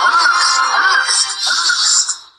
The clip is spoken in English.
Oh.